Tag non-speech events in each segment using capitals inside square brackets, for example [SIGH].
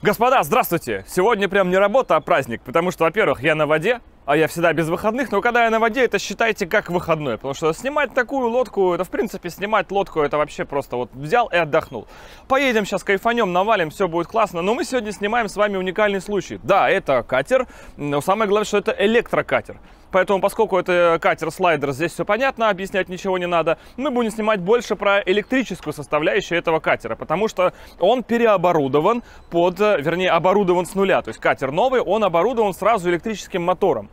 Господа, здравствуйте! Сегодня прям не работа, а праздник, потому что, во-первых, я на воде, а я всегда без выходных, но когда я на воде, это считайте как выходной, потому что снимать такую лодку, это в принципе снимать лодку, это вообще просто вот взял и отдохнул. Поедем сейчас кайфанем, навалим, все будет классно, но мы сегодня снимаем с вами уникальный случай. Да, это катер, но самое главное, что это электрокатер. Поэтому, поскольку это катер-слайдер, здесь все понятно, объяснять ничего не надо. Мы будем снимать больше про электрическую составляющую этого катера, потому что он переоборудован под, вернее, оборудован с нуля. То есть катер новый, он оборудован сразу электрическим мотором.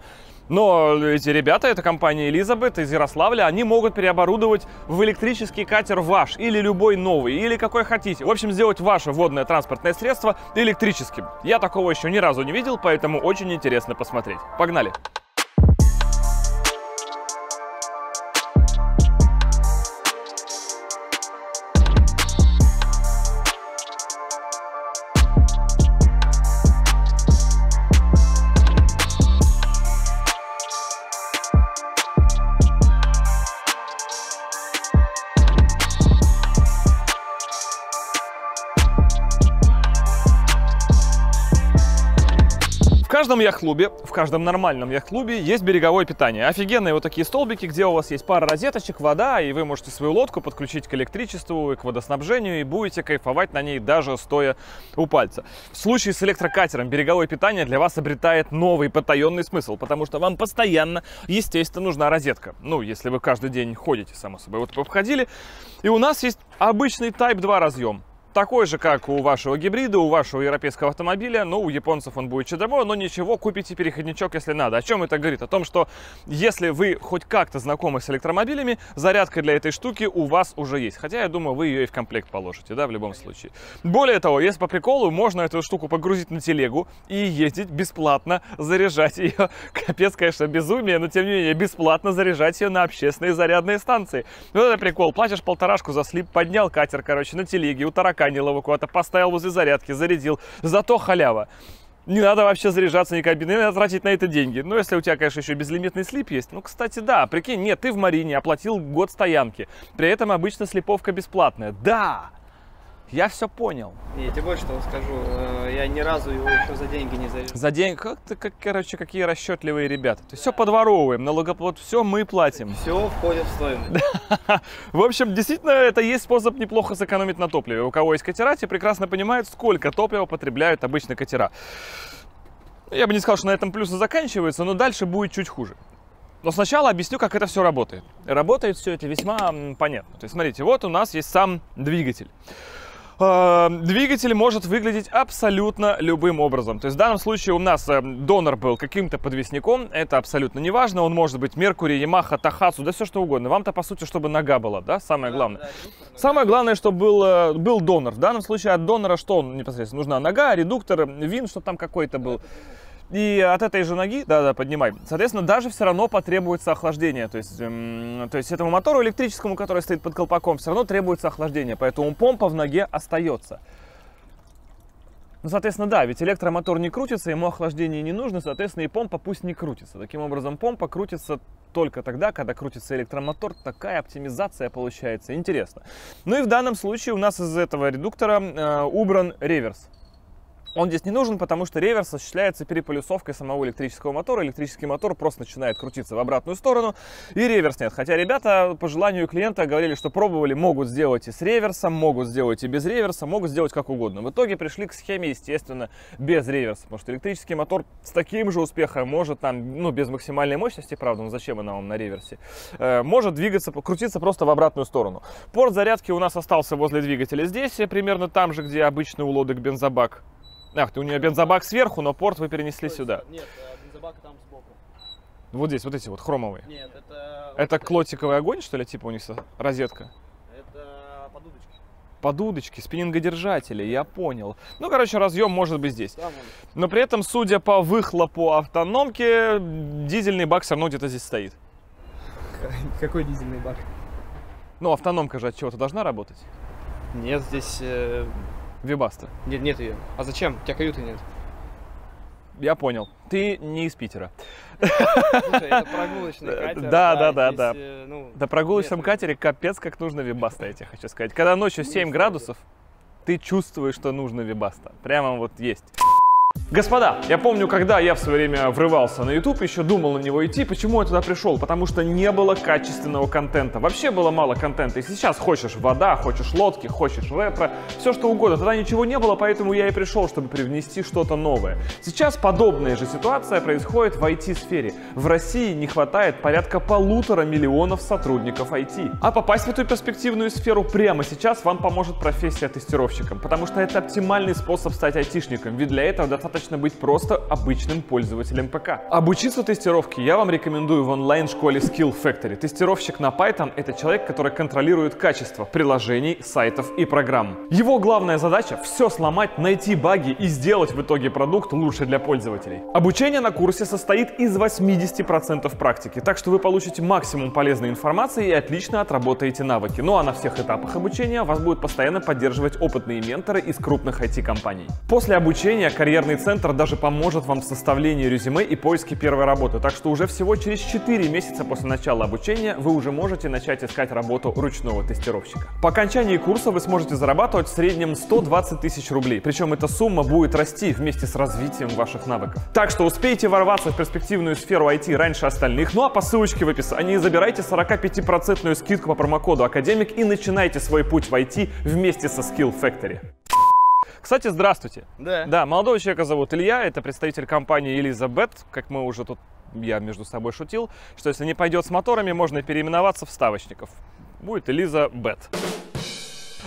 Но эти ребята, это компания Элизабет из Ярославля, они могут переоборудовать в электрический катер ваш или любой новый, или какой хотите. В общем, сделать ваше водное транспортное средство электрическим. Я такого еще ни разу не видел, поэтому очень интересно посмотреть. Погнали! Каждом яхт-клубе, в каждом нормальном яхт-клубе есть береговое питание. Офигенные вот такие столбики, где у вас есть пара розеточек, вода, и вы можете свою лодку подключить к электричеству и к водоснабжению, и будете кайфовать на ней даже стоя у пальца. В случае с электрокатером береговое питание для вас обретает новый потаенный смысл, потому что вам постоянно, естественно, нужна розетка. Ну, если вы каждый день ходите, само собой. Вот обходили, и у нас есть обычный Type 2 разъем такой же, как у вашего гибрида, у вашего европейского автомобиля, но у японцев он будет чадовой, но ничего, купите переходничок, если надо. О чем это говорит? О том, что если вы хоть как-то знакомы с электромобилями, зарядка для этой штуки у вас уже есть. Хотя, я думаю, вы ее и в комплект положите, да, в любом случае. Более того, если по приколу, можно эту штуку погрузить на телегу и ездить бесплатно, заряжать ее. [LAUGHS] Капец, конечно, безумие, но тем не менее, бесплатно заряжать ее на общественные зарядные станции. Вот это прикол. Платишь полторашку за слип, поднял катер, короче, на телеге, у тарака устаканил его куда-то, поставил возле зарядки, зарядил. Зато халява. Не надо вообще заряжаться ни кабины, не надо тратить на это деньги. Ну, если у тебя, конечно, еще безлимитный слип есть. Ну, кстати, да, прикинь, нет, ты в Марине оплатил год стоянки. При этом обычно слиповка бесплатная. Да! Я все понял. Я тебе больше того скажу, э, я ни разу его еще за деньги не заряжал. За деньги? Как ты, как, короче, какие расчетливые ребята. То есть все подворовываем, налогоплат, все мы платим. Все входит в стоимость. [LAUGHS] В общем, действительно, это есть способ неплохо сэкономить на топливе. У кого есть катера, те прекрасно понимают, сколько топлива потребляют обычно катера. Я бы не сказал, что на этом плюсы заканчиваются, но дальше будет чуть хуже. Но сначала объясню, как это все работает. Работает все это весьма понятно. То есть, смотрите, вот у нас есть сам двигатель. Э, двигатель может выглядеть абсолютно любым образом. То есть в данном случае у нас э, донор был каким-то подвесником, это абсолютно не важно. Он может быть Меркурий, Ямаха, Тахацу, да все что угодно. Вам-то по сути, чтобы нога была, да, самое главное. Самое главное, чтобы был, э, был донор. В данном случае от донора что непосредственно? Нужна нога, редуктор, вин, что там какой-то был. И от этой же ноги, да-да, поднимай, соответственно, даже все равно потребуется охлаждение. То есть, эм, то есть этому мотору электрическому, который стоит под колпаком, все равно требуется охлаждение. Поэтому помпа в ноге остается. Ну, соответственно, да, ведь электромотор не крутится, ему охлаждение не нужно, соответственно, и помпа пусть не крутится. Таким образом, помпа крутится только тогда, когда крутится электромотор. Такая оптимизация получается. Интересно. Ну и в данном случае у нас из этого редуктора э, убран реверс. Он здесь не нужен, потому что реверс осуществляется переполюсовкой самого электрического мотора. Электрический мотор просто начинает крутиться в обратную сторону, и реверс нет. Хотя ребята по желанию клиента говорили, что пробовали, могут сделать и с реверсом, могут сделать и без реверса, могут сделать как угодно. В итоге пришли к схеме, естественно, без реверса, потому что электрический мотор с таким же успехом может там, ну, без максимальной мощности, правда, ну зачем она вам на реверсе, э, может двигаться, крутиться просто в обратную сторону. Порт зарядки у нас остался возле двигателя здесь, примерно там же, где обычный у бензобак. Ах, ты у нее бензобак сверху, но порт вы перенесли Ой, сюда. Нет, э, бензобак там сбоку. Вот здесь, вот эти вот хромовые. Нет, это... Это клотиковый огонь, что ли, типа у них розетка? Это подудочки. Подудочки, спиннингодержатели, я понял. Ну, короче, разъем может быть здесь. Там он. Но при этом, судя по выхлопу автономки, дизельный бак все равно где-то здесь стоит. [LAUGHS] Какой дизельный бак? Ну, автономка же от чего-то должна работать. Нет, здесь... э, Вибаста. Нет, нет ее. А зачем? У тебя каюты нет. Я понял. Ты не из Питера. Слушай, это прогулочный катер. Да, да, да, да. э, ну, На прогулочном катере капец как нужно вибаста, я тебе хочу сказать. Когда ночью 7 градусов, ты чувствуешь, что нужно Вебаста. Прямо вот есть. Господа, я помню, когда я в свое время врывался на YouTube, еще думал на него идти. Почему я туда пришел? Потому что не было качественного контента. Вообще было мало контента. И сейчас хочешь вода, хочешь лодки, хочешь ретро, все что угодно. Тогда ничего не было, поэтому я и пришел, чтобы привнести что-то новое. Сейчас подобная же ситуация происходит в IT-сфере. В России не хватает порядка полутора миллионов сотрудников IT. А попасть в эту перспективную сферу прямо сейчас вам поможет профессия тестировщиком, потому что это оптимальный способ стать айтишником, ведь для этого достаточно быть просто обычным пользователем ПК. Обучиться тестировке я вам рекомендую в онлайн-школе Skill Factory. Тестировщик на Python — это человек, который контролирует качество приложений, сайтов и программ. Его главная задача — все сломать, найти баги и сделать в итоге продукт лучше для пользователей. Обучение на курсе состоит из 80% практики, так что вы получите максимум полезной информации и отлично отработаете навыки. Ну а на всех этапах обучения вас будут постоянно поддерживать опытные менторы из крупных IT-компаний. После обучения карьерный центр даже поможет вам в составлении резюме и поиске первой работы, так что уже всего через 4 месяца после начала обучения вы уже можете начать искать работу ручного тестировщика. По окончании курса вы сможете зарабатывать в среднем 120 тысяч рублей, причем эта сумма будет расти вместе с развитием ваших навыков. Так что успейте ворваться в перспективную сферу IT раньше остальных, ну а по ссылочке в описании забирайте 45% скидку по промокоду Академик и начинайте свой путь в IT вместе со Skill Factory. Кстати, здравствуйте. Да. Да, молодого человека зовут Илья, это представитель компании Элизабет, как мы уже тут, я между собой шутил, что если не пойдет с моторами, можно переименоваться в ставочников. Будет Элизабет.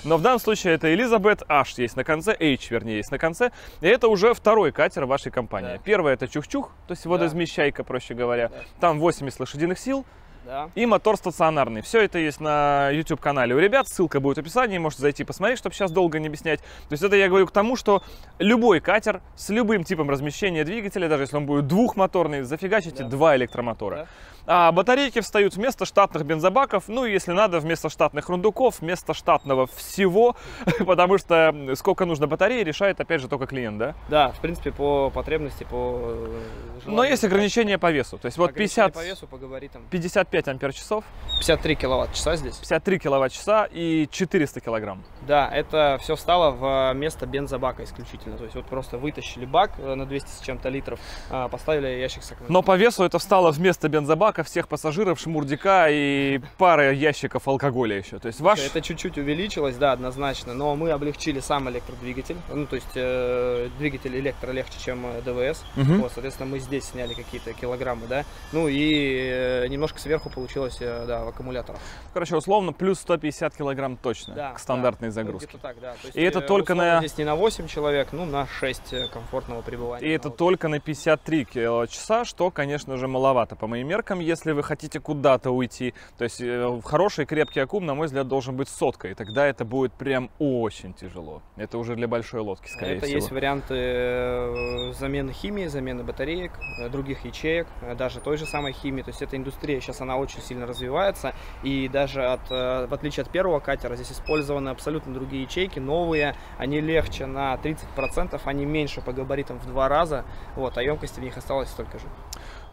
Но в данном случае это Элизабет H есть на конце, H, вернее, есть на конце. И это уже второй катер вашей компании. Да. Первый это Чух-Чух, то есть водоизмещайка, проще говоря. Да. Там 80 лошадиных сил, Да. и мотор стационарный. Все это есть на YouTube канале у ребят, ссылка будет в описании, можете зайти посмотреть, чтобы сейчас долго не объяснять. То есть это я говорю к тому, что любой катер с любым типом размещения двигателя, даже если он будет двухмоторный, зафигачите Да. два электромотора. Да. А батарейки встают вместо штатных бензобаков, ну и если надо, вместо штатных рундуков, вместо штатного всего, [LAUGHS] потому что сколько нужно батареи, решает опять же только клиент, да? Да, в принципе, по потребности, по э, Но желанию. есть ограничения по весу. То есть вот Ограничение 50, по весу, по габаритам. 55 ампер-часов, 53 киловатт-часа здесь. 53 киловатт-часа и 400 килограмм. Да, это все встало в место бензобака исключительно. То есть вот просто вытащили бак э, на 200 с чем-то литров, а, поставили ящик с аккумулятором. Но по весу это встало вместо бензобака всех пассажиров, шмурдика и пары ящиков алкоголя еще. То есть ваш... Это чуть-чуть увеличилось, да, однозначно, но мы облегчили сам электродвигатель. Ну, то есть э, двигатель электро легче, чем э, ДВС. Мгм. Вот, соответственно, мы здесь сняли какие-то килограммы, да. Ну и э, немножко сверху получилось, э, да, в аккумуляторах. Короче, условно, плюс 150 килограмм точно Да, к стандартной да. загрузке. Ну, так, да. То есть, И это только на- Здесь не на 8 человек, ну, на 6 э, комфортного пребывания. И это Ну, только на 53 киловатт-часа, что, конечно же, маловато по моим меркам, если вы хотите куда-то уйти. То есть э, хороший крепкий аккум, на мой взгляд, должен быть соткой. Тогда это будет прям очень тяжело. Это уже для большой лодки, скорее Это всего. есть варианты э, замены химии, замены батареек, э, других ячеек, даже той же самой химии. То есть эта индустрия сейчас она очень сильно развивается. И даже от, в отличие от первого катера, здесь использованы абсолютно другие ячейки, новые. Они легче на 30%, они меньше по габаритам в два раза. Вот, а емкости в них осталось столько же.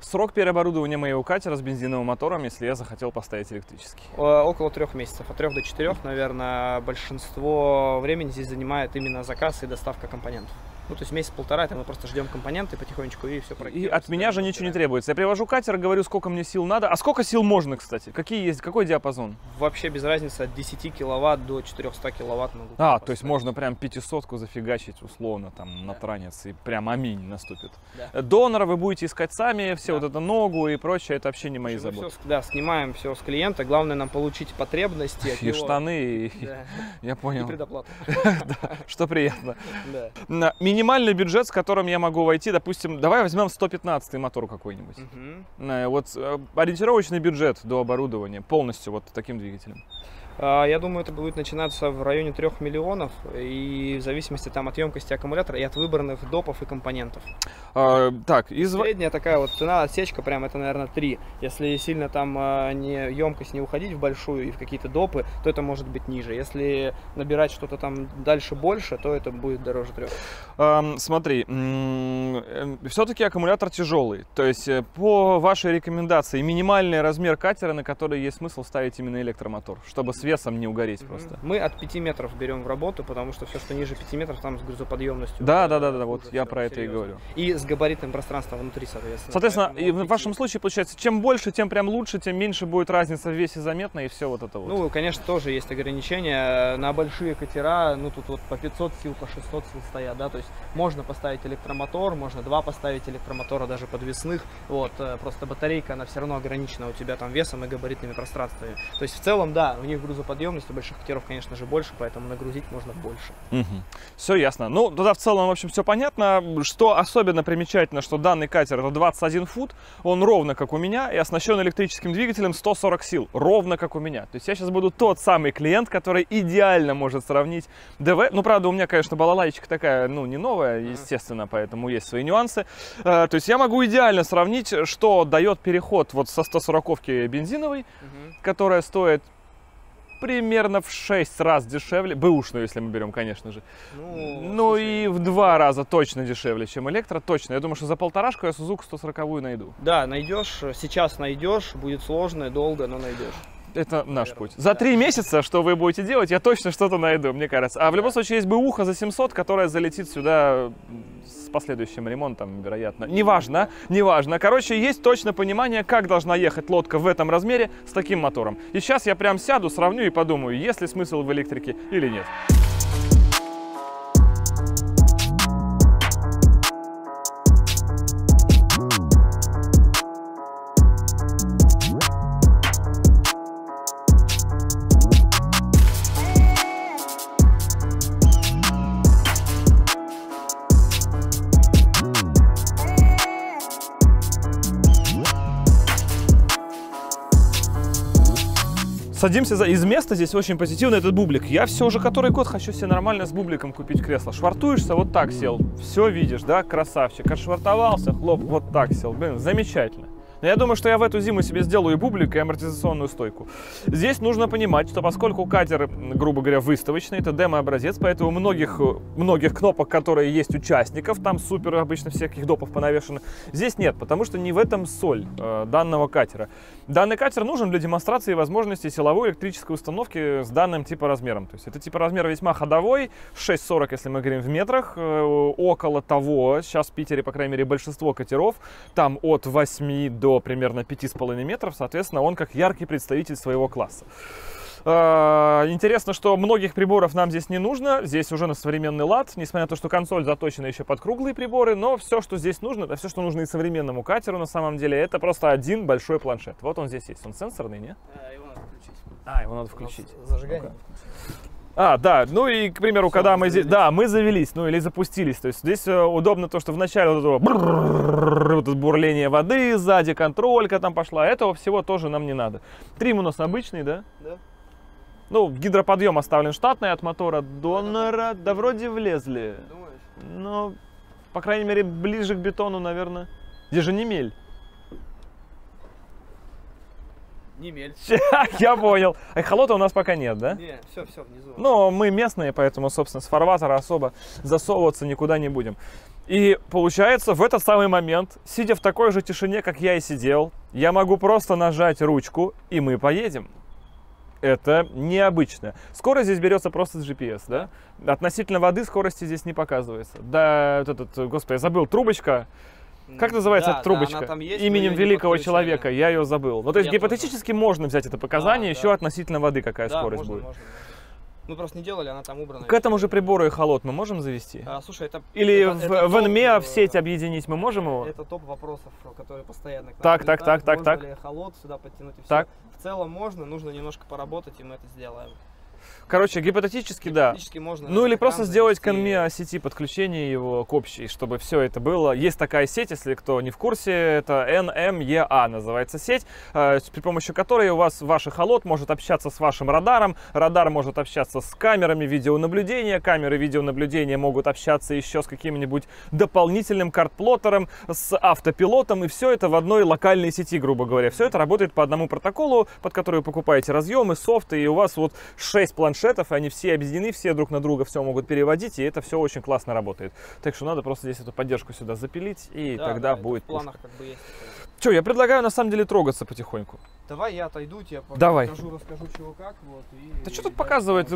Срок переоборудования моего катера с бензиновым мотором, если я захотел поставить электрический. Э, Около трех месяцев, от трех до четырех, наверное, большинство времени здесь занимает именно заказ и доставка компонентов. Ну, то есть месяц-полтора, это мы просто ждем компоненты потихонечку и все И от меня же ничего не требуется. Я привожу катер, говорю, сколько мне сил надо. А сколько сил можно, кстати? Какие есть? Какой диапазон? Вообще без разницы от 10 киловатт до 400 киловатт могу. А, то есть поставить. можно прям пятисотку зафигачить условно там на Да. транец и прям аминь наступит. Да. Донора вы будете искать сами, все Да. вот это ногу и прочее, это вообще не мои заботы. всё с- да, снимаем все с клиента. Главное нам получить потребности от И штаны, и, Да. [LAUGHS] я И понял, предоплату. [LAUGHS] что приятно. Да. Минимальный бюджет, с которым я могу войти, допустим, давай возьмем 115 мотор какой-нибудь. Э, Вот э, ориентировочный бюджет до оборудования полностью вот таким двигателем. А, Я думаю, это будет начинаться в районе 3 миллионов, и в зависимости там от емкости аккумулятора и от выбранных допов и компонентов. А, так, из... Средняя такая вот цена, отсечка прям это, наверное, 3. Если сильно там а, не емкость не уходить в большую и в какие-то допы, то это может быть ниже. Если набирать что-то там дальше больше, то это будет дороже 3. Ам, смотри, все-таки аккумулятор тяжелый. То есть, э, по вашей рекомендации, минимальный размер катера, на который есть смысл ставить именно электромотор, чтобы весом не угореть Мгм. просто. Мы от 5 метров берем в работу, потому что все, что ниже 5 метров, там с грузоподъемностью. Да, да, да, да, вот я про это и серьезно. говорю. И с габаритным пространством внутри, соответственно. Соответственно, и в 5. вашем случае получается, чем больше, тем прям лучше, тем меньше будет разница в весе заметна и все вот это вот. Ну, конечно, тоже есть ограничения. На большие катера, ну, тут вот по 500 сил, по 600 сил стоят, да, то есть можно поставить электромотор, можно два поставить электромотора даже подвесных, вот, э, просто батарейка, она все равно ограничена у тебя там весом и габаритными пространствами. То есть в целом, да, у них грузоподъемность у больших катеров, конечно же, больше, поэтому нагрузить можно больше. Все ясно. Ну, тогда в целом, в общем, все понятно. Что особенно примечательно, что данный катер это 21 фут, он ровно как у меня и оснащен электрическим двигателем 140 сил, ровно как у меня. То есть я сейчас буду тот самый клиент, который идеально может сравнить ДВ. Ну, правда, у меня, конечно, балалайчика такая, ну, не новая, естественно, поэтому есть свои нюансы. Э, То есть я могу идеально сравнить, что дает переход вот со 140 бензиновой, которая стоит примерно в 6 раз дешевле, бэушную, если мы берем, конечно же. Ну, Ну слушай, и в два раза точно дешевле, чем электро, точно. Я думаю, что за полторашку я Сузуку 140 найду. Да, найдешь, сейчас найдешь, будет сложно, долго, но найдешь. Это наш путь. За три месяца, что вы будете делать, я точно что-то найду, мне кажется. А в любом случае есть бы ухо за 700, которое залетит сюда с последующим ремонтом, вероятно. Неважно, неважно. Короче, есть точно понимание, как должна ехать лодка в этом размере с таким мотором. И сейчас я прям сяду, сравню и подумаю, есть ли смысл в электрике или нет. Садимся за... из места здесь очень позитивно этот бублик. Я все уже который год хочу себе нормально с бубликом купить кресло. Швартуешься, вот так сел. Все видишь, да, красавчик. Отшвартовался, хлоп, вот так сел. Блин, замечательно. Но я думаю, что я в эту зиму себе сделаю и бублик, и амортизационную стойку. Здесь нужно понимать, что поскольку катер, грубо говоря, выставочный, это демо-образец, поэтому многих, многих кнопок, которые есть участников, там супер обычно всяких допов понавешено, здесь нет, потому что не в этом соль э, данного катера. Данный катер нужен для демонстрации возможностей силовой электрической установки с данным типа размером. То есть это типа размер весьма ходовой, 6,40, если мы говорим в метрах, э, около того, сейчас в Питере, по крайней мере, большинство катеров, там от 8 до примерно 5,5 метров, соответственно, он как яркий представитель своего класса. Э, Интересно, что многих приборов нам здесь не нужно. Здесь уже на современный лад, несмотря на то, что консоль заточена еще под круглые приборы, но все, что здесь нужно, это все, что нужно и современному катеру на самом деле, это просто один большой планшет. Вот он здесь есть. Он сенсорный, не? его надо включить. А, его надо включить. Зажигание. А, да, ну и, к примеру, когда мы здесь, да, мы завелись, ну или запустились, то есть здесь э, удобно то, что в начале вот этого вот это бурление воды, сзади контролька там пошла, этого всего тоже нам не надо. Трим у нас обычный, да? Да. Ну, гидроподъем оставлен штатный от мотора донора, да вроде влезли, Думаешь? но, по крайней мере, ближе к бетону, наверное. Где же не мель? Не мель. [LAUGHS] Я понял. А Эхолота у нас пока нет, да? Не, все, все, внизу. Но мы местные, поэтому, собственно, с фарватера особо засовываться никуда не будем. И получается, в этот самый момент, сидя в такой же тишине, как я и сидел, я могу просто нажать ручку, и мы поедем. Это необычно. Скорость здесь берется просто с GPS, да? Относительно воды скорости здесь не показывается. Да, вот этот, господи, я забыл, трубочка. Как называется Да, эта да, трубочка? она там есть, Именем великого человека, я ее забыл. Ну, то есть Я тоже. гипотетически можно взять это показание Да, еще да. относительно воды, какая Да, скорость можно, будет. можно. Мы просто не делали, она там убрана. К этому же прибору и холод мы можем завести? А, слушай, это... Или это- в, это в топ, NME э, в сеть объединить мы можем его? Это топ вопросов, которые постоянно к нам Так, так, прилетают. так, так, Можно так. ли холод сюда подтянуть и все. Так. В целом можно, нужно немножко поработать, и мы это сделаем. Короче, гипотетически, да. Гипотетически можно. Ну или просто сделать к завести. NME сети подключение его к общей, чтобы все это было. Есть такая сеть, если кто не в курсе, это NMEA называется сеть, э, при помощи которой у вас ваш холод может общаться с вашим радаром, радар может общаться с камерами видеонаблюдения, камеры видеонаблюдения могут общаться еще с каким-нибудь дополнительным картплоттером, с автопилотом, и все это в одной локальной сети, грубо говоря. Все это работает по одному протоколу, под который вы покупаете разъемы, софты, и у вас вот 6 планшетов, и они все объединены, все друг на друга все могут переводить, и это все очень классно работает. Так что надо просто здесь эту поддержку сюда запилить, и Да, тогда да, будет в планах как бы есть. Че, я предлагаю на самом деле трогаться потихоньку. Давай я отойду, тебе Давай. покажу, расскажу, чего как. Вот, и Да что и тут дальше показывает?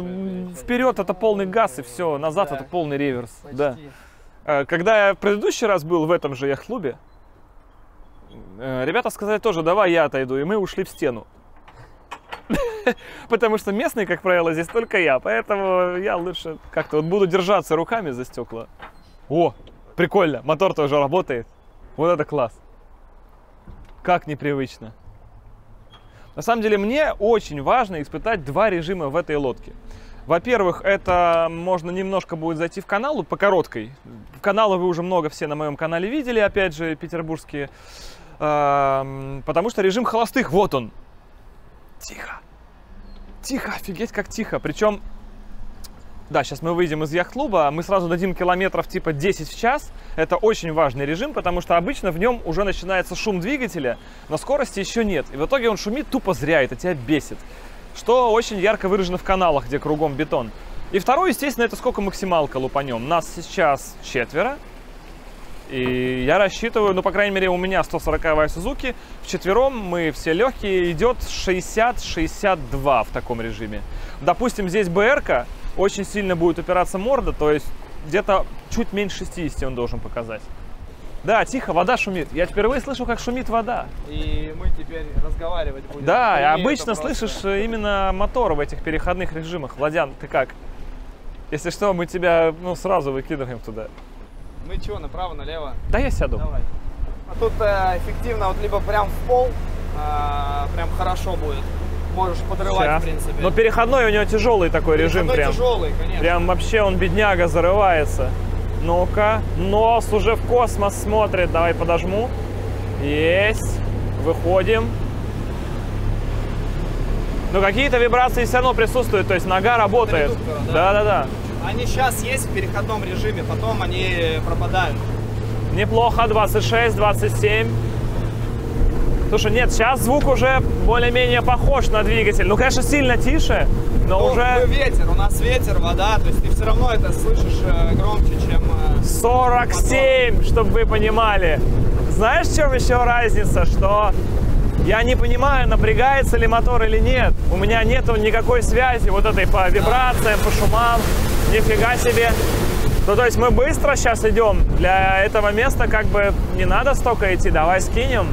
Вперед это полный газ и все, назад Да. это полный реверс. Почти. Да. Э, Когда я в предыдущий раз был в этом же яхт-клубе, э, ребята сказали тоже, давай я отойду, и мы ушли в стену. [LAUGHS] Потому что местный, как правило, здесь только я, поэтому я лучше как-то вот буду держаться руками за стекла. О, прикольно, мотор-то уже работает. Вот это класс. Как непривычно. На самом деле мне очень важно испытать два режима в этой лодке. Во-первых, это можно немножко будет зайти в канал по короткой. Каналы вы уже много все на моем канале видели, опять же, петербургские. Потому что режим холостых, вот он. Тихо. Тихо, офигеть, как тихо. Причем, да, сейчас мы выйдем из яхт-клуба, мы сразу дадим километров типа 10 в час. Это очень важный режим, потому что обычно в нем уже начинается шум двигателя, но скорости еще нет. И в итоге он шумит тупо зря, это тебя бесит. Что очень ярко выражено в каналах, где кругом бетон. И второй, естественно, это сколько максималка лупанем. Нас сейчас четверо. И я рассчитываю, ну, по крайней мере, у меня 140-я Сузуки. Вчетвером мы все легкие, идет 60-62 в таком режиме. Допустим, здесь БРК, очень сильно будет упираться морда, то есть где-то чуть меньше 60 он должен показать. Да, тихо, вода шумит. Я впервые слышу, как шумит вода. И мы теперь разговаривать будем. Да, и обычно слышишь э, именно мотор в этих переходных режимах. Владян, ты как? Если что, мы тебя ну, сразу выкидываем туда. Мы чего, направо, налево? Да я сяду. Давай. А тут э, эффективно вот либо прям в пол, а, прям хорошо будет. Можешь подрывать, Щас. в принципе. Но переходной у него тяжелый такой режим Переходной прям. тяжелый, конечно. Прям вообще он бедняга зарывается. Ну-ка, нос уже в космос смотрит. Давай подожму. Есть. Выходим. Ну какие-то вибрации все равно присутствуют, то есть нога работает. Да-да-да. Они сейчас есть в переходном режиме, потом они пропадают. Неплохо, 26, 27. Слушай, нет, сейчас звук уже более-менее похож на двигатель. Ну, конечно, сильно тише, но Ну, уже ну, ветер, у нас ветер, вода, то есть ты все равно это слышишь э, громче, чем... э, 47, чтобы вы понимали. Знаешь, в чем еще разница? Что я не понимаю, напрягается ли мотор или нет. У меня нету никакой связи вот этой по вибрациям, по шумам. Нифига себе. Ну, то есть мы быстро сейчас идем. Для этого места как бы не надо столько идти. Давай скинем.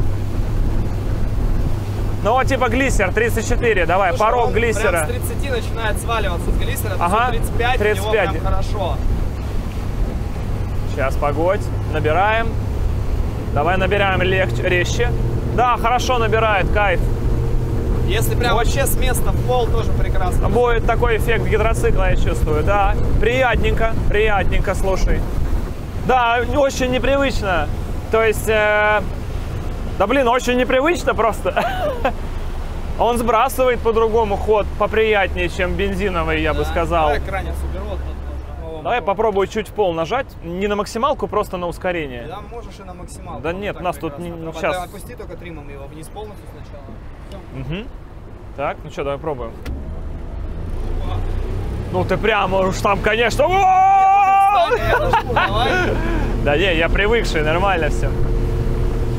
Ну, вот типа глиссер 34, давай, Слушай, порог глиссера. Прям с 30 начинает сваливаться с глиссера, Ага, есть он 35, 35. у него прям хорошо. Сейчас, погодь. Набираем. Давай набираем легче, резче. Да, хорошо набирает, кайф. Если прям вообще с места в пол, тоже прекрасно. Будет такой эффект гидроцикла, я чувствую. Да, приятненько, приятненько, слушай. Да, очень непривычно. То есть, э, да блин, очень непривычно просто. [LAUGHS] Он сбрасывает по-другому ход, поприятнее, чем бензиновый, я бы сказал. Давай кранец уберу. попробую чуть в пол нажать. Не на максималку, просто на ускорение. Да, можешь и на максималку. Да нет, нас тут не- давай, Опусти только тримом его вниз полностью сначала. Мгм. Так, ну что, давай пробуем. Ну ты прямо уж там, конечно. Да не, я привыкший, нормально все.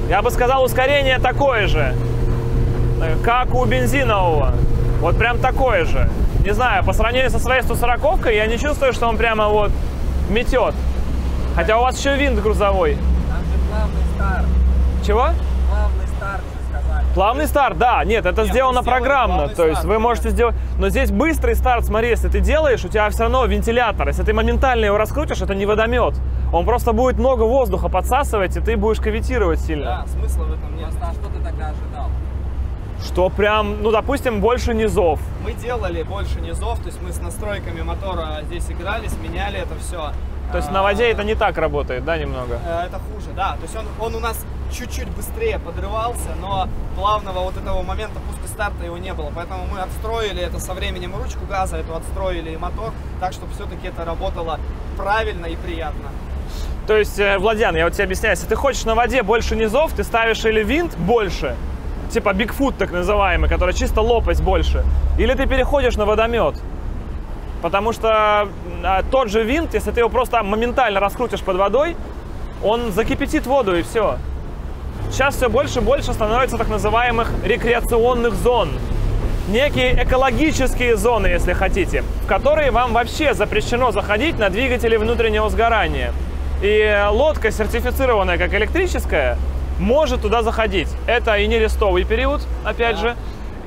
Я бы сказал, ускорение такое же, как у бензинового. Вот прям такое же. Не знаю, по сравнению со своей 140 я не чувствую, что он прямо вот метет. Хотя у вас еще винт грузовой. Там же плавный старт. Чего? Плавный старт же сказали. Плавный старт, да, нет, это Нет, сделано программно, то есть старт, вы да. можете сделать, но здесь быстрый старт, смотри, если ты делаешь, у тебя все равно вентилятор, если ты моментально его раскрутишь, это не водомет, он просто будет много воздуха подсасывать, и ты будешь кавитировать сильно. Да, смысла в этом нет. Просто а что ты тогда ожидал? Что прям, ну, допустим, больше низов. Мы делали больше низов, то есть мы с настройками мотора здесь игрались, меняли это все. То есть на воде это не так работает, да, немного? Э, Это хуже, да. То есть он, он у нас чуть-чуть быстрее подрывался, но плавного вот этого момента пуска старта его не было. Поэтому мы отстроили это со временем ручку газа, эту отстроили и мотор, так, чтобы все-таки это работало правильно и приятно. То есть, э, Владян, я вот тебе объясняю, если ты хочешь на воде больше низов, ты ставишь или винт больше, типа Бигфут так называемый, который чисто лопасть больше, или ты переходишь на водомет. Потому что а, тот же винт, если ты его просто моментально раскрутишь под водой, он закипятит воду и все. сейчас все больше и больше становится так называемых рекреационных зон. Некие экологические зоны, если хотите, в которые вам вообще запрещено заходить на двигатели внутреннего сгорания. И лодка, сертифицированная как электрическая, может туда заходить. Это и не рестовый период, опять же,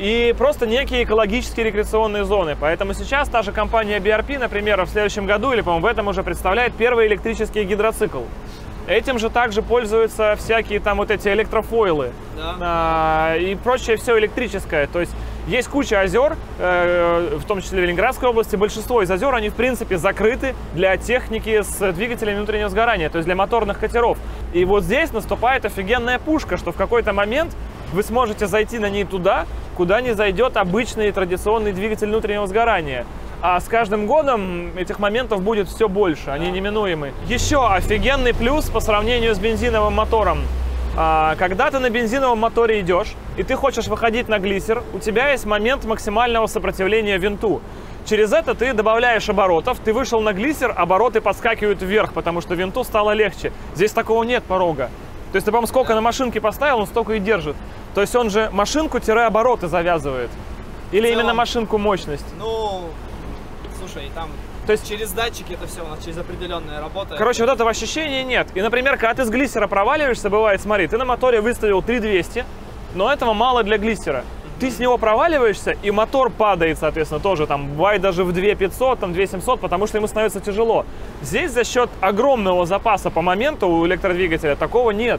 и просто некие экологические рекреационные зоны. Поэтому сейчас та же компания BRP, например, в следующем году или, по-моему, в этом уже представляет первый электрический гидроцикл. Этим же также пользуются всякие там вот эти электрофойлы Да. а, и прочее все электрическое. То есть есть куча озер, э, в том числе в Ленинградской области. Большинство из озер, они в принципе закрыты для техники с двигателями внутреннего сгорания, то есть для моторных катеров. И вот здесь наступает офигенная пушка, что в какой-то момент вы сможете зайти на ней туда, куда не зайдет обычный традиционный двигатель внутреннего сгорания. А с каждым годом этих моментов будет все больше, они неминуемы. Еще офигенный плюс по сравнению с бензиновым мотором. А, Когда ты на бензиновом моторе идешь, и ты хочешь выходить на глиссер, у тебя есть момент максимального сопротивления винту. Через это ты добавляешь оборотов, ты вышел на глиссер, обороты подскакивают вверх, потому что винту стало легче. Здесь такого нет порога. То есть ты, по сколько на машинке поставил, он столько и держит. То есть он же машинку-обороты завязывает. Или целом- именно машинку мощность. Ну, слушай, там То есть через датчики это все у нас через определенная работа. Короче, вот этого ощущения нет. И, например, когда ты с глиссера проваливаешься, бывает, смотри, ты на моторе выставил 3200, но этого мало для глиссера. Ты с него проваливаешься, и мотор падает, соответственно, тоже там, бывает даже в 2500, там 2700, потому что ему становится тяжело. Здесь за счет огромного запаса по моменту у электродвигателя такого нет.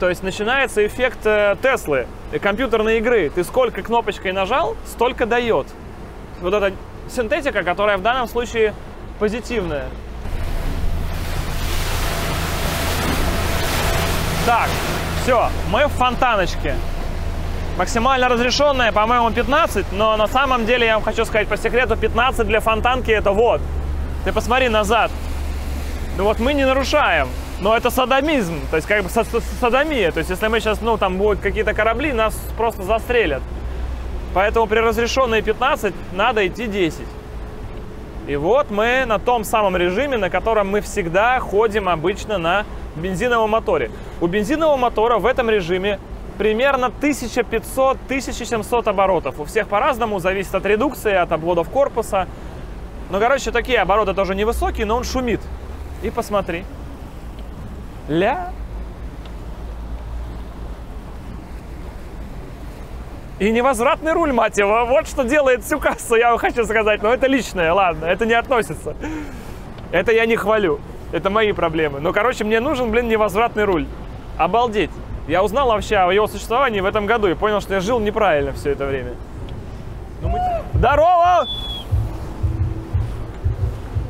То есть начинается эффект э, Теслы, э, компьютерной игры. Ты сколько кнопочкой нажал, столько дает. Вот эта синтетика, которая в данном случае позитивная. Так, все, мы в фонтаночке. Максимально разрешенная, по-моему, 15, но на самом деле я вам хочу сказать по секрету, 15 для фонтанки это вот. Ты посмотри назад. Ну вот мы не нарушаем, но это садомизм, то есть как бы садомия. То есть если мы сейчас, ну там будут какие-то корабли, нас просто застрелят. Поэтому при разрешенной 15 надо идти 10. И вот мы на том самом режиме, на котором мы всегда ходим обычно на бензиновом моторе. У бензинового мотора в этом режиме примерно 1500-1700 оборотов. У всех по-разному, зависит от редукции, от обводов корпуса. Ну, короче, такие обороты тоже невысокие, но он шумит. И посмотри. Ля. И невозвратный руль, мать его. Вот что делает всю кассу, я вам хочу сказать. Но это личное, ладно, это не относится. Это я не хвалю. Это мои проблемы. Но, короче, мне нужен, блин, невозвратный руль. Обалдеть. Я узнал вообще о его существовании в этом году и понял, что я жил неправильно все это время. Ну мы- Здорово!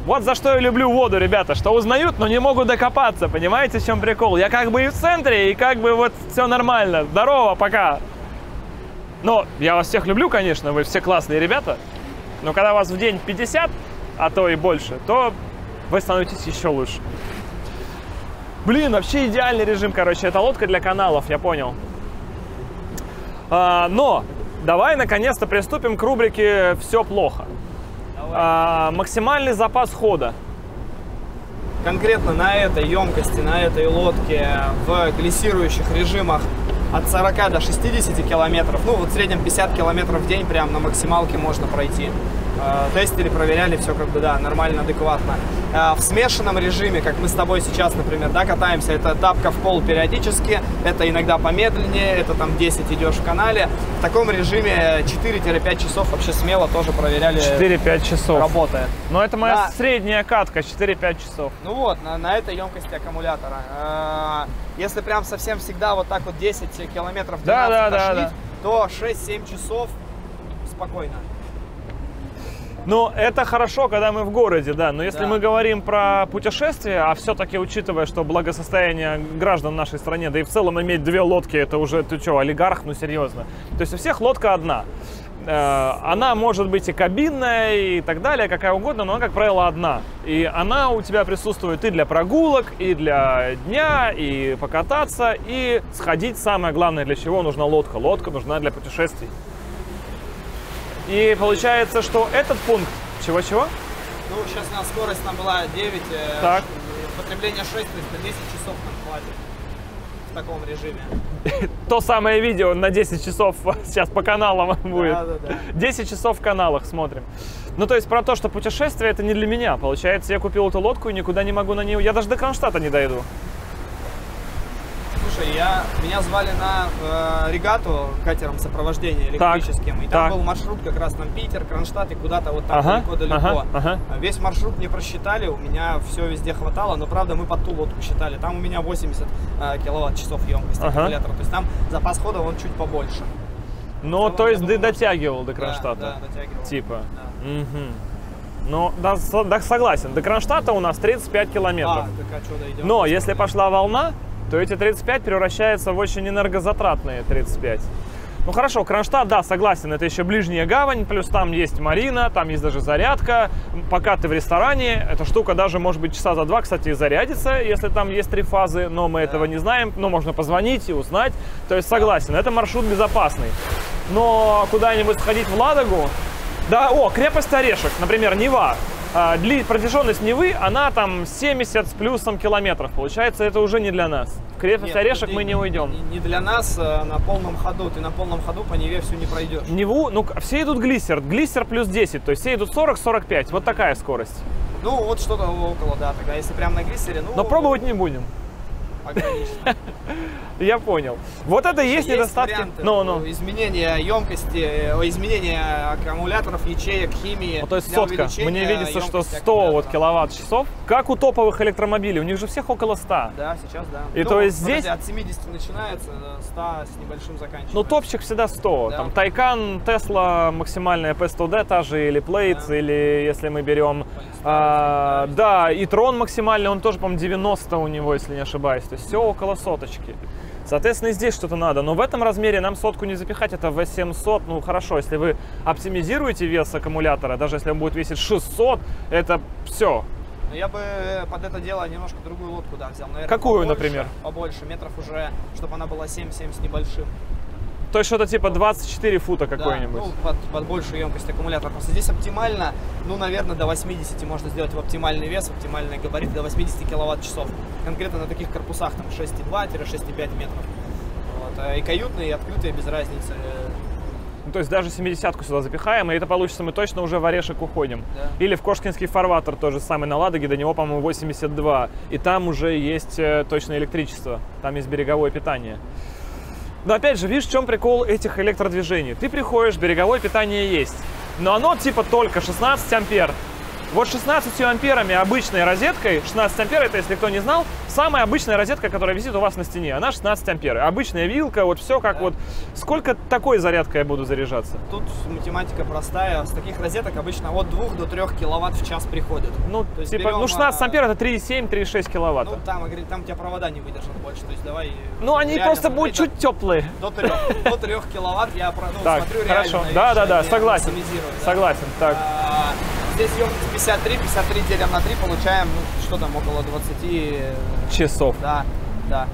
Вот за что я люблю воду, ребята, что узнают, но не могут докопаться, понимаете, в чем прикол? Я как бы и в центре, и как бы вот все нормально. Здорово, пока. Но я вас всех люблю, конечно, вы все классные ребята. Но когда вас в день 50, а то и больше, то вы становитесь еще лучше. Блин, вообще идеальный режим, короче. Это лодка для каналов, я понял. А, но давай наконец-то приступим к рубрике «Все плохо». А, максимальный запас хода. Конкретно на этой емкости, на этой лодке в глиссирующих режимах от 40 до 60 километров, ну вот в среднем 50 километров в день прям на максималке можно пройти. Э, Тестили, проверяли, все как бы, да, нормально, адекватно. Э, В смешанном режиме, как мы с тобой сейчас, например, да, катаемся, это тапка в пол периодически, это иногда помедленнее, это там 10 идешь в канале. В таком режиме 4-5 часов вообще смело тоже проверяли, 4-5 часов. работает. Но это моя Да. средняя катка, 4-5 часов. Ну вот, на, на этой емкости аккумулятора. Э, Если прям совсем всегда вот так вот 10 километров Да, 12 да, да, тошнить, да. то 6-7 часов спокойно. Ну, это хорошо, когда мы в городе, да. Но если Да. мы говорим про путешествия, а все-таки учитывая, что благосостояние граждан в нашей стране, да и в целом иметь две лодки, это уже, ты что, олигарх, ну серьезно. То есть у всех лодка одна. Э, Она может быть и кабинная, и так далее, какая угодно, но она, как правило, одна. И она у тебя присутствует и для прогулок, и для дня, и покататься, и сходить. Самое главное, для чего нужна лодка. Лодка нужна для путешествий. И получается, что этот пункт... Чего-чего? Ну, сейчас у нас скорость там была 9, э, Так. потребление 6, то есть на 10 часов нам хватит. в таком режиме. [LAUGHS] То самое видео на 10 часов [LAUGHS] сейчас по каналам [LAUGHS] будет. Да, да, да. 10 часов в каналах смотрим. Ну, то есть про то, что путешествие это не для меня. Получается, я купил эту лодку и никуда не могу на нее. Я даже до Кронштадта не дойду. Слушай, я, меня звали на э, регату катером сопровождения Так, электрическим. и там так. был маршрут как раз там Питер, Кронштадт и куда-то вот там Ага, далеко-далеко. ага, ага. Весь маршрут не просчитали, у меня все везде хватало, но правда мы под ту лодку считали. Там у меня 80 э, киловатт-часов емкости Ага. аккумулятора. То есть там запас хода он чуть побольше. Ну, целом, то есть ты думаю, дотягивал до Да, Кронштадта. Да, дотягивал. Типа. Да. Мгм. Ну, да, да, согласен. До Кронштадта у нас 35 километров. А, так а что дойдем? Но если пошла волна, то эти 35 превращаются в очень энергозатратные 35. Ну хорошо, Кронштадт, да, согласен, это еще ближняя гавань, плюс там есть марина, там есть даже зарядка. Пока ты в ресторане, эта штука даже может быть часа за два, кстати, и зарядится, если там есть три фазы, но мы этого не знаем, но можно позвонить и узнать. То есть согласен, это маршрут безопасный. Но куда-нибудь сходить в Ладогу, да, о, крепость Орешек, например, Нева. А, дли- протяженность Невы, она там 70 с плюсом километров. Получается, это уже не для нас. В крепость Нет, Орешек мы не уйдем. Не, для нас а на полном ходу. Ты на полном ходу по Неве всю не пройдешь. Неву, ну, все идут глиссер. Глиссер плюс 10, то есть все идут 40-45. Вот такая скорость. Ну, вот что-то около, да, тогда, если прям на глиссере, ну... Но пробовать не будем. Ограничено. Я понял. Вот это и есть, недостатки. Ну, ну. Изменения емкости, э, изменения аккумуляторов, ячеек, химии. Ну, то есть сотка. Мне видится, что емкости 100 вот киловатт-часов. Как у топовых электромобилей. У них же всех около 100. Да, сейчас, да. И то есть здесь- от 70 начинается, до 100 с небольшим заканчивается. Ну, топчик всегда 100. Да. Там Тайкан, Тесла, максимальная P100D та же, или Plates, Да. или если мы берем... А, да, да, и Трон максимальный, он тоже, по-моему, 90 у него, если не ошибаюсь. То есть все около соточки. Соответственно, и здесь что-то надо. Но в этом размере нам сотку не запихать, это V700. Ну, хорошо, если вы оптимизируете вес аккумулятора, даже если он будет весить 600, это все. Но я бы под это дело немножко другую лодку, да, взял. Наверное, Какую, побольше, например? Побольше, метров уже, чтобы она была 7-7 с небольшим. То есть что-то типа 24 фута Да, какой-нибудь. ну, под, под большую емкость аккумулятора. Просто здесь оптимально, ну, наверное, до 80 можно сделать в оптимальный вес, в оптимальный габарит, до 80 киловатт-часов. Конкретно на таких корпусах, там, 6,2-6,5 метров. Вот. а И каютные, и открытые, без разницы. Ну, то есть даже 70-ку сюда запихаем, и это получится, мы точно уже в орешек уходим. Да. Или в Кошкинский фарватер, тоже самый на Ладоге, до него, по-моему, 82. И там уже есть э, точно электричество, там есть береговое питание. Но опять же, видишь, в чем прикол этих электродвижений? Ты приходишь, береговое питание есть, но оно типа только 16 ампер. Вот 16 амперами обычной розеткой, 16 ампер, это, если кто не знал, самая обычная розетка, которая висит у вас на стене, она 16 ампер. Обычная вилка, вот все как Да. вот. Сколько такой зарядкой я буду заряжаться? Тут математика простая. С таких розеток обычно от 2 до 3 киловатт в час приходит. Ну, То есть типа, берем, ну 16 а, ампер это 3,7-3,6 киловатта. Ну, там, там у тебя провода не выдержат больше. То есть давай... Ну, они просто будут чуть теплые. До 3, до 3 киловатт я про- ну, Так, смотрю хорошо. реально. Да, да, да, согласен. Согласен. Так. А, Здесь емкость 53, 53 делим на 3, получаем, ну, что там, около 20, э, Часов. да, да,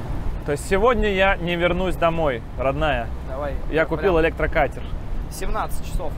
То есть сегодня я не вернусь домой, родная. давай. Я прям купил электрокатер. 17 часов.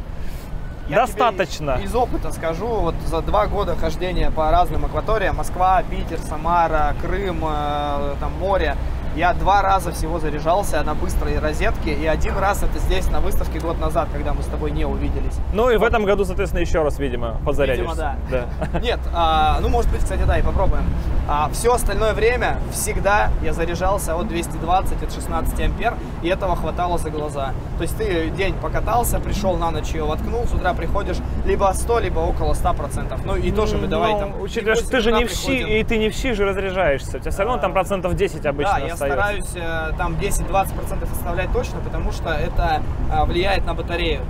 Достаточно. тебе из, из опыта скажу, вот за два года хождения по разным акваториям, Москва, Питер, Самара, Крым, э, там море, я два раза всего заряжался на быстрой розетке, и один раз это здесь на выставке год назад, когда мы с тобой не увиделись. Ну и в этом году, соответственно, еще раз, видимо, подзарядишься. Видимо, да. [LAUGHS] Нет, а, ну может быть, кстати, да, и попробуем. А, все остальное время всегда я заряжался от 220, от 16 ампер, и этого хватало за глаза. То есть ты день покатался, пришел на ночь ее воткнул, с утра приходишь либо 100, либо около 100 процентов. Ну и тоже мы давай Ну, там... Учитывая, что ты же не в щи, и ты не в щи же разряжаешься. У тебя все равно там процентов 10 обычно Да, остается. стараюсь э, там 10-20% оставлять точно, потому что это э, влияет на батарею.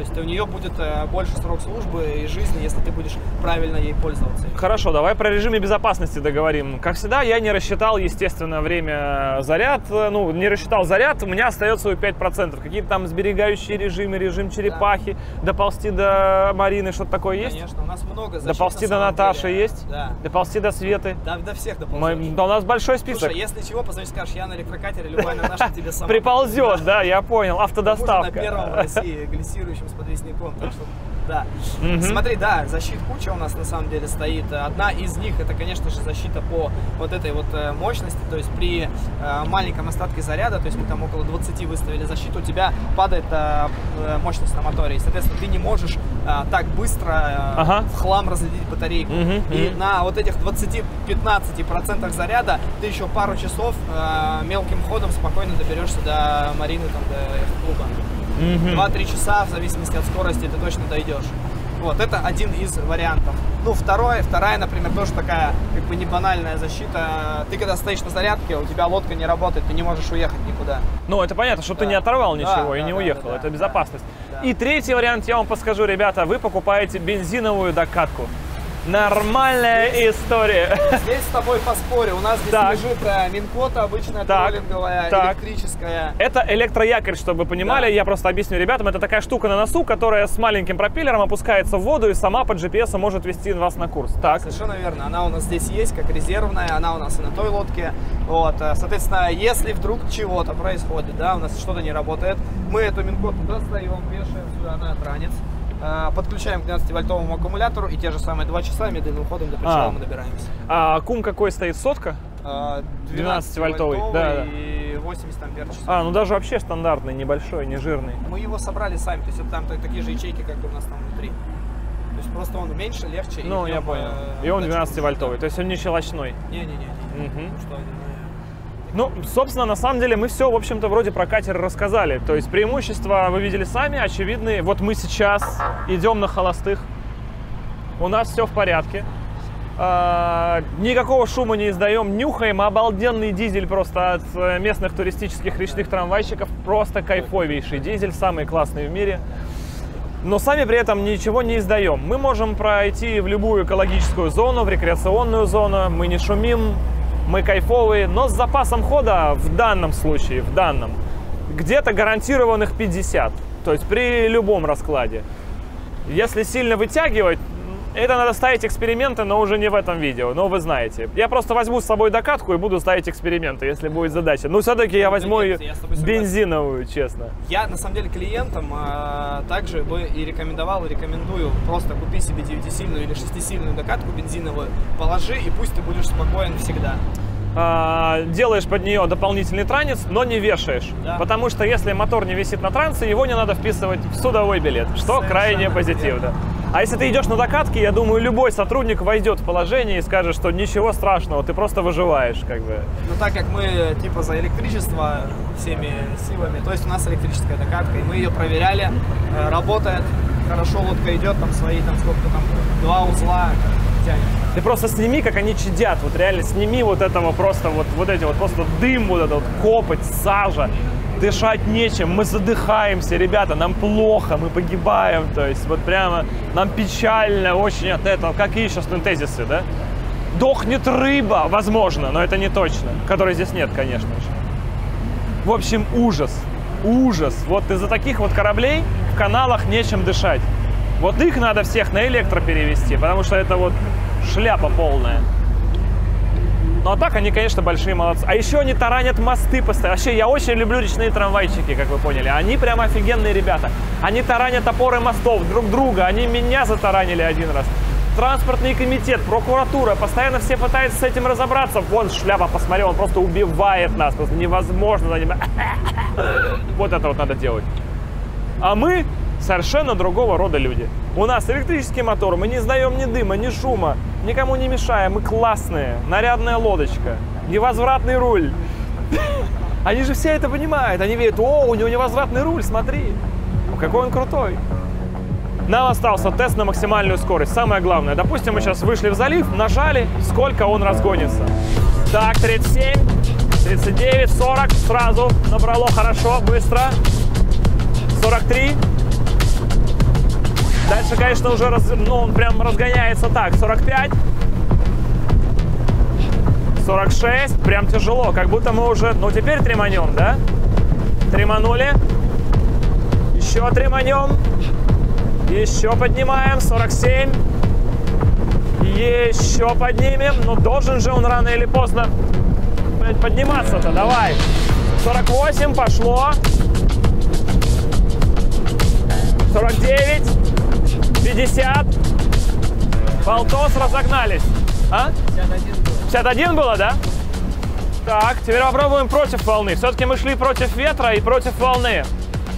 То есть у нее будет э, больше срок службы и жизни, если ты будешь правильно ей пользоваться. Хорошо, давай про режиме безопасности договорим. Как всегда, я не рассчитал, естественно, время заряд. Ну, не рассчитал заряд, у меня остается 5%. Какие-то там сберегающие режимы, режим черепахи, доползти до Марины, что-то такое есть? Конечно, у нас много защит Доползти на до Наташи деле. есть? Да. Доползти до Светы? Да, до всех Мы- доползешь. да у нас большой список. Слушай, если чего, позвонишь, скажешь, я на электрокатере, любая Наташа тебе сама. Приползет, да, я понял. Автодоставка. на первом в России глиссирующем с подвесником, так что Да. Мгм. Смотри, да, защит куча у нас на самом деле стоит. Одна из них это, конечно же, защита по вот этой вот э, мощности. То есть при э, маленьком остатке заряда, то есть мы там около 20 выставили защиту, у тебя падает э, мощность на моторе. И, соответственно, ты не можешь э, так быстро Ага. в хлам разрядить батарейку. Мгм, И мгм. на вот этих 20-15% заряда ты еще пару часов мелким ходом спокойно доберешься до Марины, там, до клуба. Мгм. 2-3 часа, в зависимости от скорости, ты точно дойдешь. Вот, это один из вариантов. Ну, второе, вторая, например, тоже такая, как бы, не банальная защита. Ты когда стоишь на зарядке, у тебя лодка не работает, ты не можешь уехать никуда. Ну, это понятно, что ты Да. не оторвал Да, ничего и да, не да, уехал. да, да, это да. безопасность. Да. И третий вариант я вам подскажу, ребята. Вы покупаете бензиновую докатку. Нормальная история. Здесь с тобой поспорю. У нас здесь Так. лежит э, Минкота, обычная Так, троллинговая, так. электрическая. Это электроякорь, чтобы вы понимали. Да. Я просто объясню ребятам. Это такая штука на носу, которая с маленьким пропеллером опускается в воду и сама по GPS может вести вас на курс. Так. Совершенно верно. Она у нас здесь есть, как резервная, она у нас и на той лодке. Вот, э, соответственно, если вдруг чего-то происходит, да, у нас что-то не работает, мы эту минкоту достаем, вешаем сюда на ранец, подключаем к 12-вольтовому аккумулятору и те же самые 2 часа медленным ходом до причала А. мы добираемся. А кум какой стоит? Сотка? Э, 12-вольтовый, да, да. и 80 ампер часов. А, ну даже вообще стандартный, небольшой, не жирный. Мы его собрали сами, то есть это там та- такие же ячейки, как и у нас там внутри. То есть просто он меньше, легче. Ну, я понял. э, И он датчик 12-вольтовый, то есть он не щелочной. Не-не-не. Мгм. Что они, Ну, собственно, на самом деле мы все, в общем-то, вроде про катер рассказали. То есть преимущества вы видели сами, очевидные. Вот мы сейчас идем на холостых. У нас все в порядке. А, никакого шума не издаем, нюхаем. Обалденный дизель просто от э, местных туристических речных трамвайщиков. Просто кайфовейший дизель, самый классный в мире. Но сами при этом ничего не издаем. Мы можем пройти в любую экологическую зону, в рекреационную зону. Мы не шумим, мы кайфовые, но с запасом хода в данном случае, в данном, где-то гарантированных 50. То есть при любом раскладе. Если сильно вытягивать, это надо ставить эксперименты, но уже не в этом видео, но вы знаете. Я просто возьму с собой докатку и буду ставить эксперименты, если будет задача. Ну, все-таки я возьму нет, ее я бензиновую, честно. Я, на самом деле, клиентам э, также бы и рекомендовал, и рекомендую просто купи себе 9-сильную или 6-сильную докатку бензиновую, положи, и пусть ты будешь спокоен всегда. А, делаешь под нее дополнительный транец, но не вешаешь. Да. Потому что если мотор не висит на трансе, его не надо вписывать в судовой билет, что Совершенно крайне верно. позитивно. А если ты идешь на докатке, я думаю, любой сотрудник войдет в положение и скажет, что ничего страшного, ты просто выживаешь, как бы. Но так как мы типа за электричество всеми силами, то есть у нас электрическая докатка, и мы ее проверяли, э, работает, хорошо лодка идет, там свои, там сколько там, два узла. Ты просто сними, как они чадят. Вот реально сними вот этого просто вот, вот эти вот просто дым, вот этот вот копоть, сажа. Дышать нечем, мы задыхаемся, ребята, нам плохо, мы погибаем. То есть вот прямо нам печально очень от этого. Какие сейчас тезисы, да? Дохнет рыба, возможно, но это не точно. Которой здесь нет, конечно же. В общем, ужас. Ужас. Вот из-за таких вот кораблей в каналах нечем дышать. Вот их надо всех на электро перевести, потому что это вот шляпа полная. Ну а так они, конечно, большие молодцы. А еще они таранят мосты постоянно. Вообще, я очень люблю речные трамвайчики, как вы поняли. Они прям офигенные ребята. Они таранят опоры мостов друг друга. Они меня затаранили один раз. Транспортный комитет, прокуратура, постоянно все пытаются с этим разобраться. Вон шляпа, посмотри, он просто убивает нас. Просто невозможно за ним. [LAUGHS] Вот это вот надо делать. А мы совершенно другого рода люди. У нас электрический мотор, мы не сдаем ни дыма, ни шума, никому не мешаем, мы классные. Нарядная лодочка, невозвратный руль. [LAUGHS] Они же все это понимают, они видят, о, у него невозвратный руль, смотри, какой он крутой. Нам остался тест на максимальную скорость. Самое главное, допустим, мы сейчас вышли в залив, нажали, сколько он разгонится. Так, 37, 39, 40, сразу набрало хорошо, быстро. 43. Дальше, конечно, уже раз, ну, он прям разгоняется так. 45. 46. Прям тяжело, как будто мы уже... Ну, теперь треманем, да? Треманули. Еще треманем. Еще поднимаем. 47. Еще поднимем. Ну, должен же он рано или поздно подниматься-то. Давай. 48. Пошло. 49. 50. Полтос разогнались. А? 51 был. 51 было, да? Так, теперь попробуем против волны. Все-таки мы шли против ветра и против волны.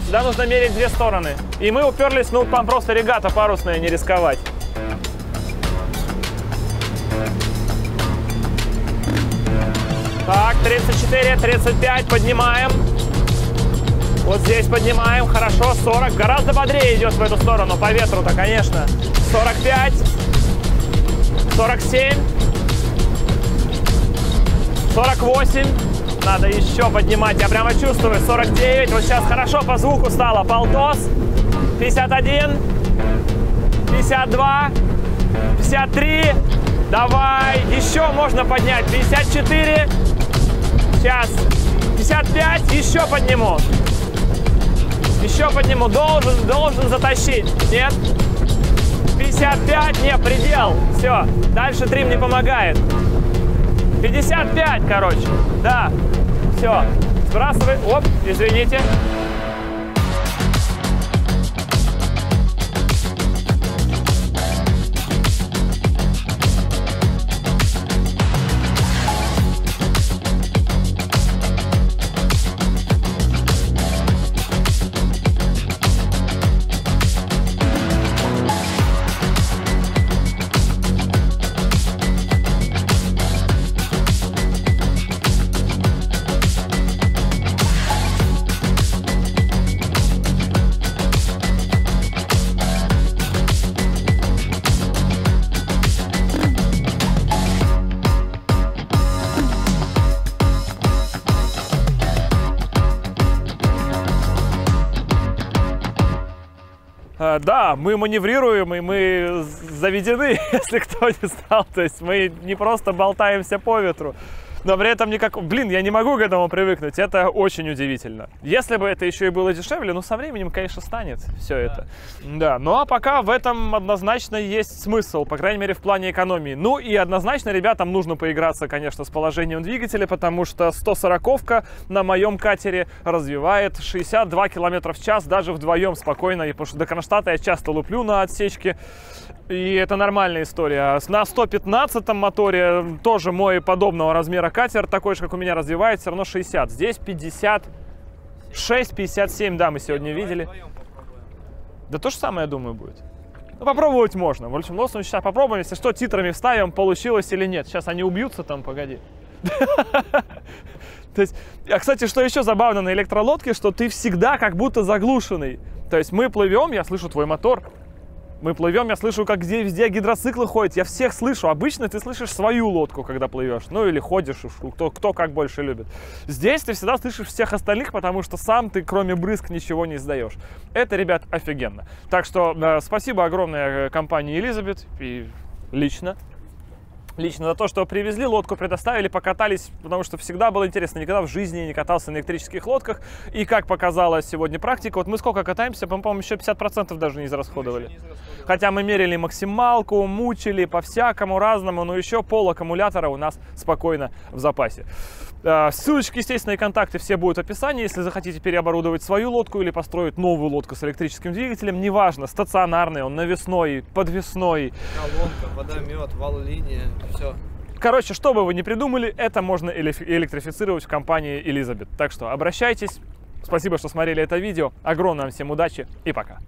Сюда нужно мерить две стороны. И мы уперлись, ну, там просто регата парусная, не рисковать. Так, 34, 35, поднимаем. Вот здесь поднимаем, хорошо, 40. Гораздо бодрее идет в эту сторону, по ветру-то, конечно. 45, 47, 48. Надо еще поднимать, я прямо чувствую. 49, вот сейчас хорошо по звуку стало. Полтос, 51, 52, 53. Давай, еще можно поднять. 54, сейчас, 55, еще подниму. Еще подниму, должен, должен затащить. Нет? 55, не, предел. Все, дальше трим не помогает. 55, короче. Да. Все. Сбрасывай. Оп, извините. Мы маневрируем, и мы заведены, [LAUGHS] если кто не знал. То есть мы не просто болтаемся по ветру, но при этом никак... Блин, я не могу к этому привыкнуть. Это очень удивительно. Если бы это еще и было дешевле, ну, со временем, конечно, станет все это. Да, ну а пока в этом однозначно есть смысл, по крайней мере, в плане экономии. Ну и однозначно ребятам нужно поиграться, конечно, с положением двигателя, потому что 140-ка на моем катере развивает 62 км в час даже вдвоем спокойно. И потому что до Кронштадта я часто луплю на отсечке. И это нормальная история. На 115 моторе тоже мой подобного размера катер, такой же, как у меня, развивает все равно 60. Здесь 56, 57, да, мы сегодня видели. Да то же самое, я думаю, будет. Ну, попробовать можно. В общем, лосом сейчас попробуем. Если что, титрами вставим, получилось или нет. Сейчас они убьются там, погоди. [LAUGHS] То есть, а, кстати, что еще забавно на электролодке, что ты всегда как будто заглушенный. То есть мы плывем, я слышу твой мотор, мы плывем, я слышу, как где везде гидроциклы ходят. Я всех слышу. Обычно ты слышишь свою лодку, когда плывешь. Ну или ходишь, кто, кто как больше любит. Здесь ты всегда слышишь всех остальных, потому что сам ты, кроме брызг, ничего не издаешь. Это, ребят, офигенно. Так что э, спасибо огромное э, компании Элизабет и лично лично за то, что привезли лодку, предоставили, покатались, потому что всегда было интересно, никогда в жизни не катался на электрических лодках. И как показала сегодня практика, вот мы сколько катаемся, по-моему, еще 50% даже не израсходовали. Хотя мы мерили максималку, мучили по-всякому разному, но еще пол аккумулятора у нас спокойно в запасе. А, Ссылочки, естественно, и контакты все будут в описании. Если захотите переоборудовать свою лодку или построить новую лодку с электрическим двигателем, неважно, стационарный он, навесной, подвесной, Колонка, водомет, вал-линия, все. Короче, что бы вы ни придумали, это можно электрифицировать в компании Elizabeth. Так что обращайтесь. Спасибо, что смотрели это видео. Огромное вам всем удачи и пока.